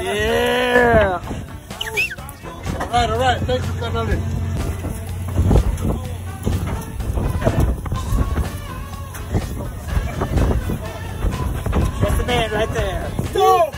Yeah. All right, all right. Thanks for coming. That's the man right there. Stop!